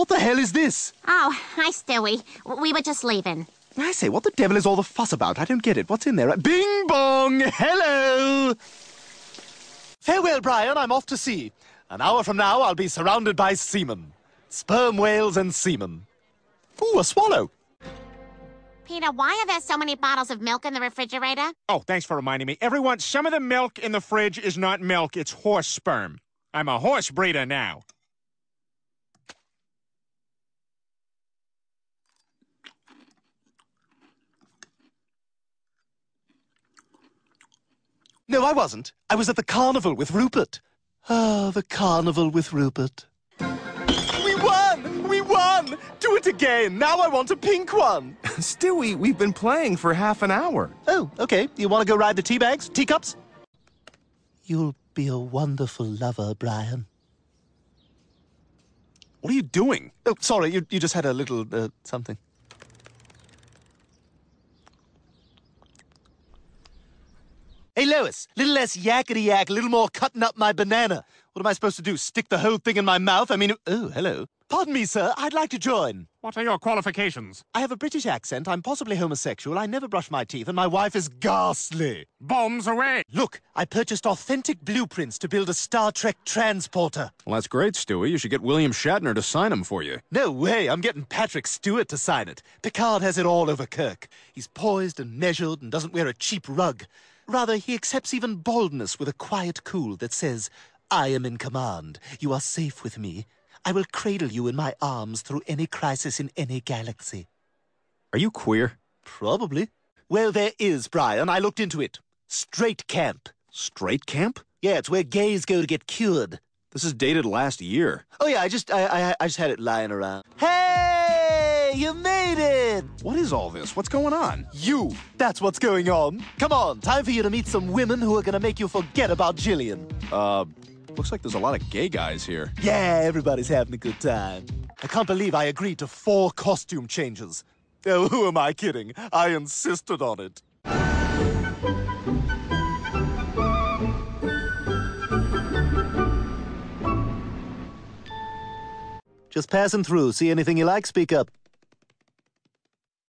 What the hell is this? Oh, hi, Stewie. We were just leaving. I say, what the devil is all the fuss about? I don't get it. What's in there? Bing bong! Hello! Farewell, Brian. I'm off to sea. An hour from now, I'll be surrounded by seamen. Sperm whales and seamen. Ooh, a swallow. Peter, why are there so many bottles of milk in the refrigerator? Oh, thanks for reminding me. Everyone, some of the milk in the fridge is not milk, it's horse sperm. I'm a horse breeder now. No, I wasn't. I was at the carnival with Rupert. Ah, the carnival with Rupert. We won! We won! Do it again! Now I want a pink one! Stewie, we've been playing for half an hour. Oh, okay. You want to go ride the tea bags? Teacups? You'll be a wonderful lover, Brian. What are you doing? Oh, sorry, you, you just had a little, uh, something. Hey, Lois, little less yakety yak, a little more cutting up my banana. What am I supposed to do? Stick the whole thing in my mouth? I mean, oh, hello. Pardon me, sir. I'd like to join. What are your qualifications? I have a British accent. I'm possibly homosexual. I never brush my teeth, and my wife is ghastly. Bombs away! Look, I purchased authentic blueprints to build a Star Trek transporter. Well, that's great, Stewie. You should get William Shatner to sign them for you. No way, I'm getting Patrick Stewart to sign it. Picard has it all over Kirk. He's poised and measured and doesn't wear a cheap rug. Rather, he accepts even baldness with a quiet cool that says, I am in command. You are safe with me. I will cradle you in my arms through any crisis in any galaxy. Are you queer? Probably. Well, there is, Brian. I looked into it. Straight camp. Straight camp? Yeah, it's where gays go to get cured. This is dated last year. Oh yeah, I just I I, I just had it lying around. Hey, you made it! What is all this? What's going on? You. That's what's going on. Come on, time for you to meet some women who are gonna make you forget about Jillian. Uh, looks like there's a lot of gay guys here. Yeah, everybody's having a good time. I can't believe I agreed to four costume changes. Oh, who am I kidding? I insisted on it. Just passing through. See anything you like? Speak up.